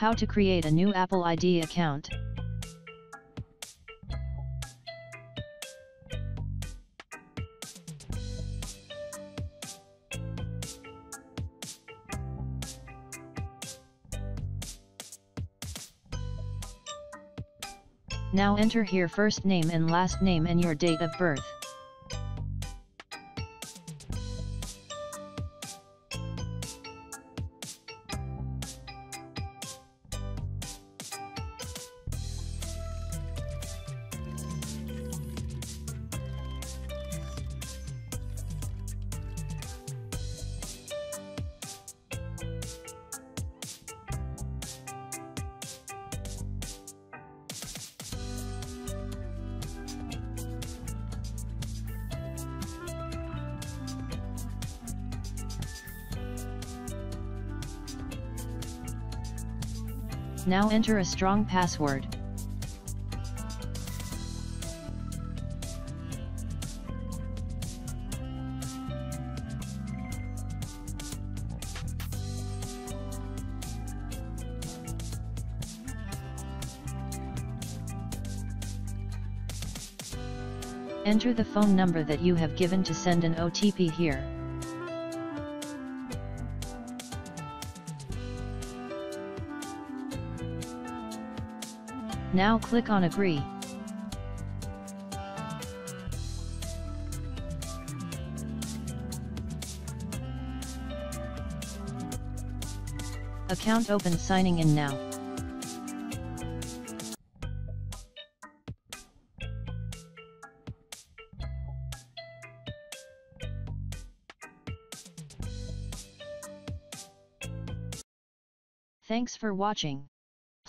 How to create a new Apple ID account. Now enter here first name and last name and your date of birth. Now enter a strong password. Enter the phone number that you have given to send an OTP here. Now click on Agree. Account open signing in now. Thanks for watching.